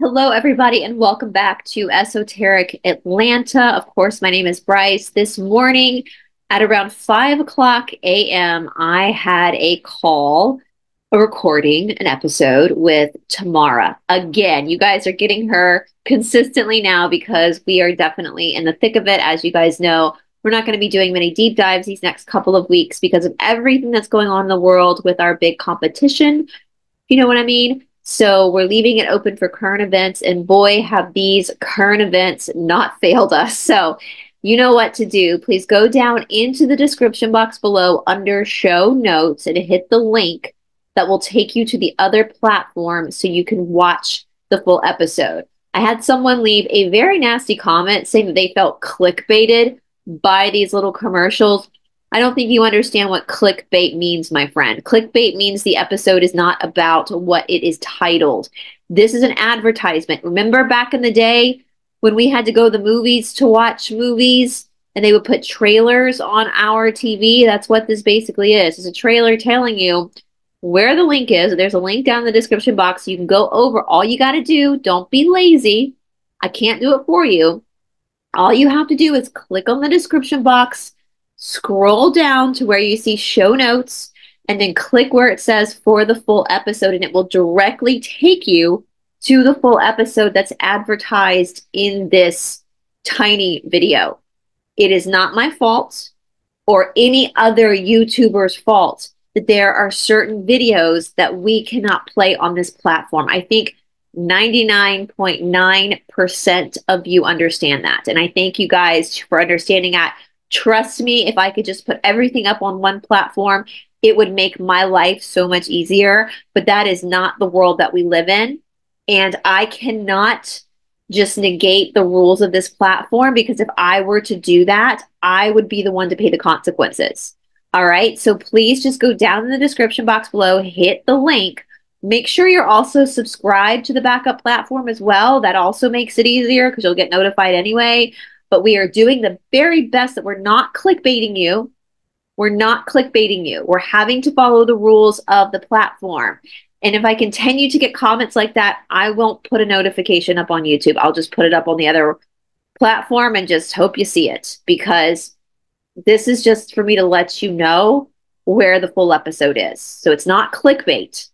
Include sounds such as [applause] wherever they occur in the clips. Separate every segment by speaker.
Speaker 1: Hello, everybody, and welcome back to Esoteric Atlanta. Of course, my name is Brice. This morning at around 5 o'clock a.m., I had a call, a recording, an episode with Teymara. Again, you guys are getting her consistently now because we are definitely in the thick of it. As you guys know, we're not going to be doing many deep dives these next couple of weeks because of everything that's going on in the world with our big competition. You know what I mean? So we're leaving it open for current events. And boy, have these current events not [laughs] failed us. So you know what to do. Please go down into the description box below under show notes and hit the link that will take you to the other platform so you can watch the full episode. I had someone leave a very nasty comment saying that they felt clickbaited by these little commercials. I don't think you understand what clickbait means, my friend. Clickbait means the episode is not about what it is titled. This is an advertisement. Remember back in the day when we had to go to the movies to watch movies and they would put trailers on our TV? That's what this basically is. It's a trailer telling you where the link is. There's a link down in the description box. You can go over. All you got to do, don't be lazy. I can't do it for you. All you have to do is click on the description box scroll down to where you see show notes and then click where it says for the full episode and it will directly take you to the full episode that's advertised in this tiny video. It is not my fault or any other YouTuber's fault that there are certain videos that we cannot play on this platform. I think 99.9% of you understand that. And I thank you guys for understanding that. Trust me, if I could just put everything up on one platform, it would make my life so much easier. But that is not the world that we live in. And I cannot just negate the rules of this platform because if I were to do that, I would be the one to pay the consequences. All right. So please just go down in the description box below, hit the link. Make sure you're also subscribed to the backup platform as well. That also makes it easier because you'll get notified anyway but we are doing the very best that we're not clickbaiting you. We're not clickbaiting you. We're having to follow the rules of the platform. And if I continue to get comments like that, I won't put a notification up on YouTube. I'll just put it up on the other platform and just hope you see it because this is just for me to let you know where the full episode is. So it's not clickbait.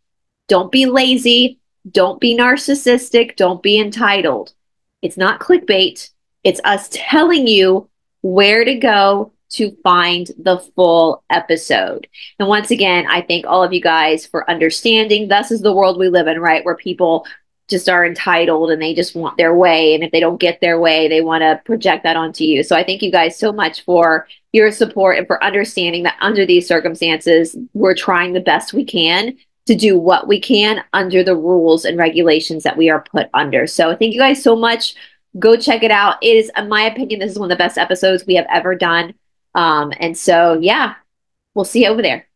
Speaker 1: Don't be lazy. Don't be narcissistic. Don't be entitled. It's not clickbait. It's us telling you where to go to find the full episode. And once again, I thank all of you guys for understanding. This is the world we live in, right? Where people just are entitled and they just want their way. And if they don't get their way, they want to project that onto you. So I thank you guys so much for your support and for understanding that under these circumstances, we're trying the best we can to do what we can under the rules and regulations that we are put under. So thank you guys so much Go check it out. It is, in my opinion, this is one of the best episodes we have ever done. Um, and so, yeah, we'll see you over there.